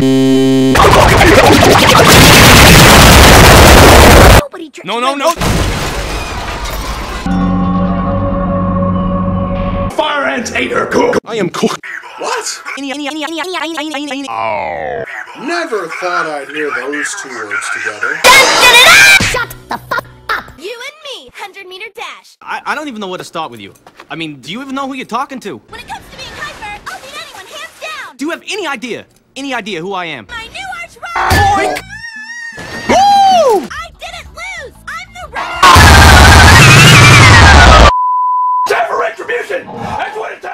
Nobody tricked No, no, no. Fire ants ate her cook. I am cook. What? Any. Never thought I'd hear those two words together. Shut the fuck up! You and me, 100 meter dash. I, I don't even know where to start with you. I mean, do you even know who you're talking to? When it comes to being hyper, I'll beat anyone hands down. Do you have any idea? any idea who I am. My new arch rival! Woo! I didn't lose! I'm the ah! rival! Time for retribution! That's what it's